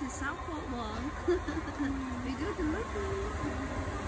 Is Southport one. we go to Lucky.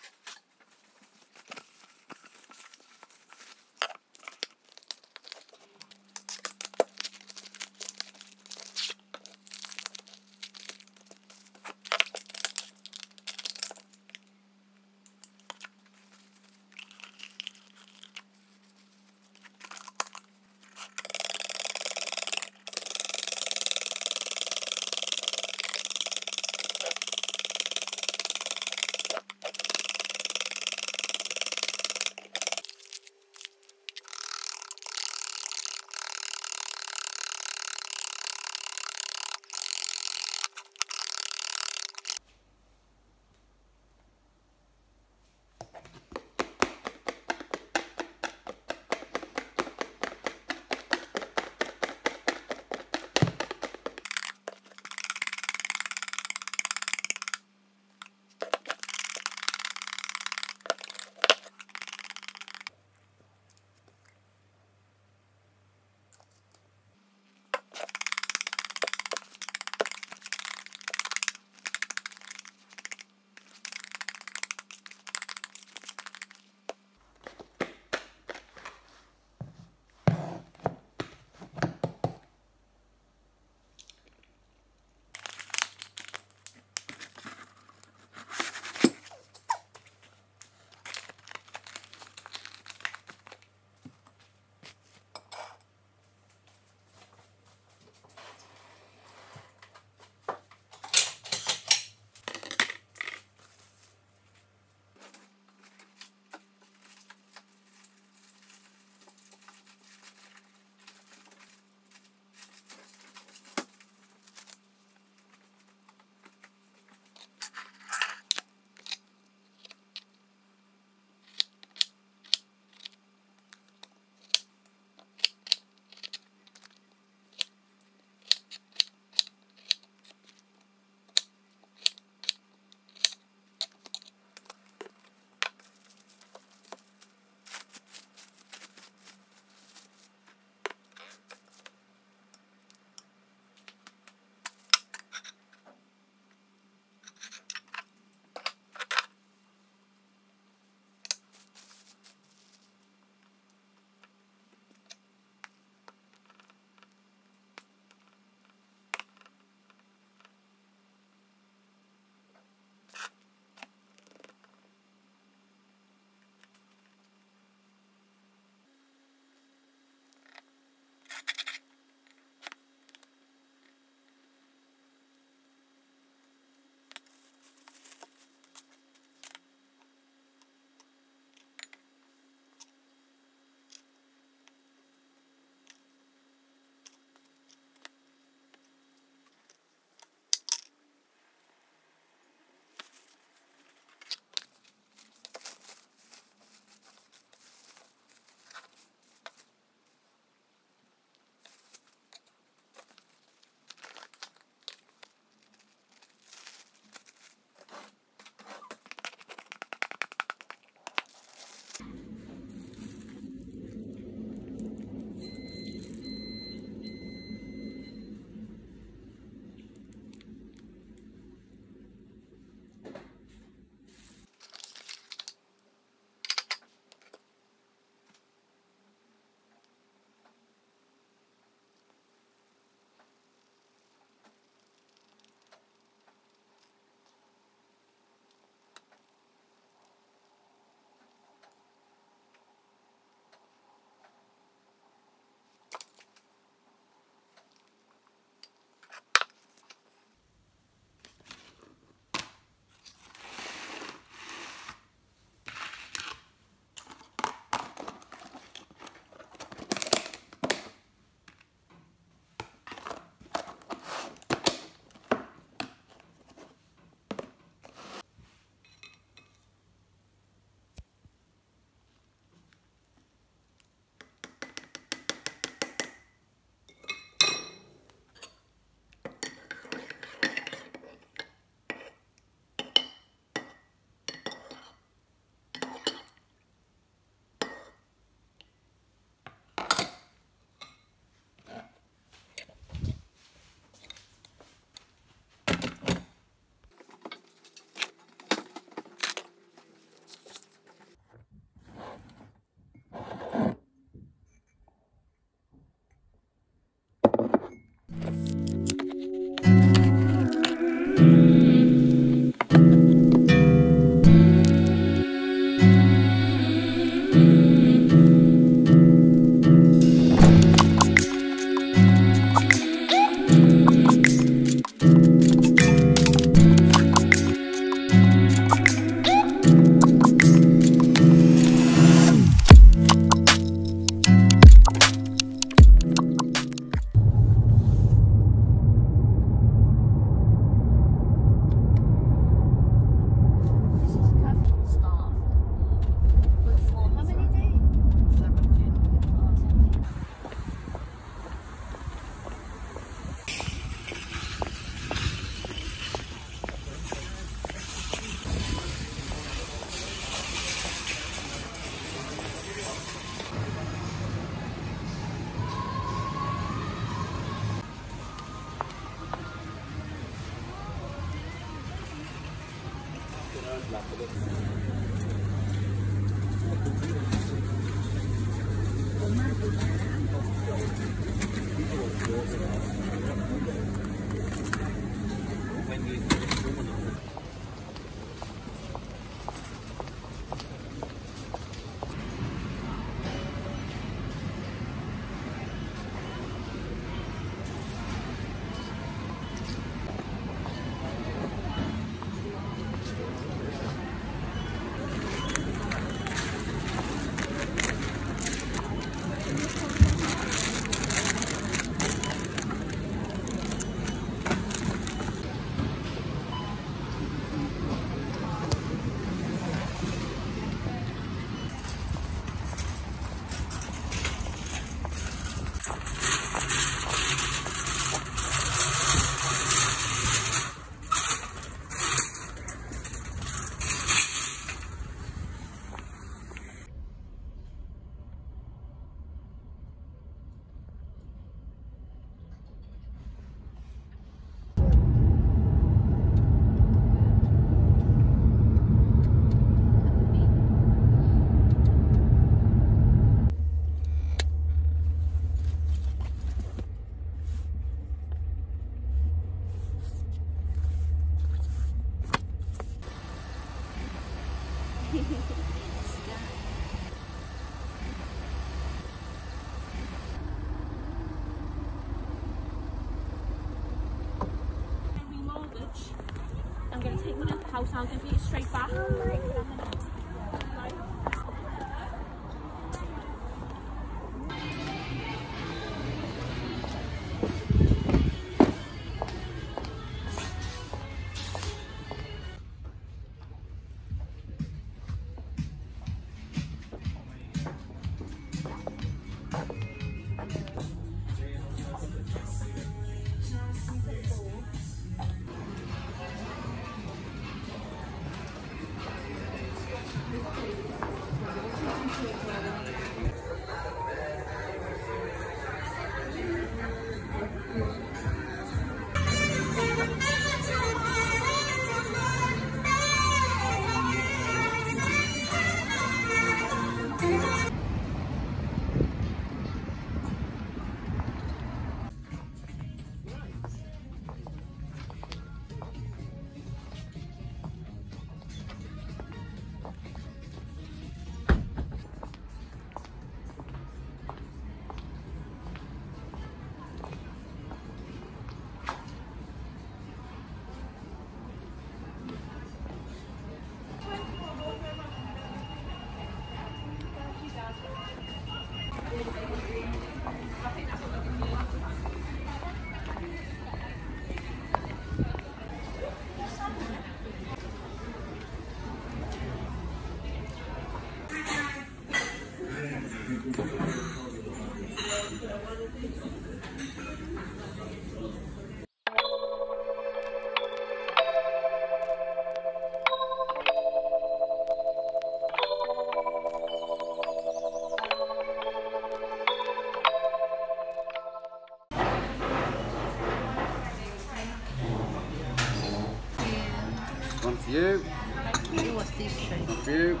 One for you, What's this tray? one for you.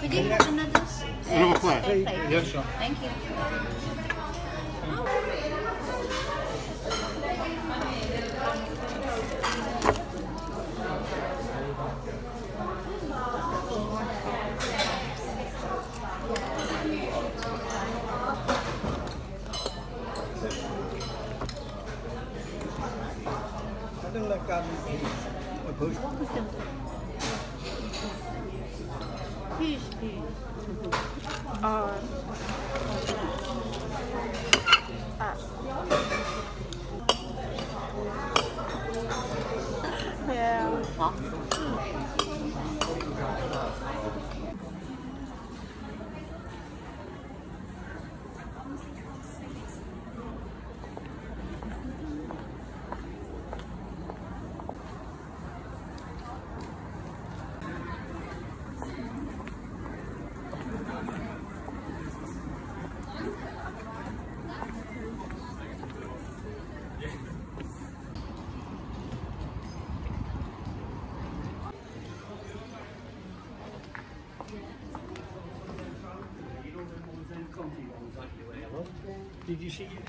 Could you have another? Another plate? plate? Yeah, sure. Thank you. Fish, fish. А, Did you see? Not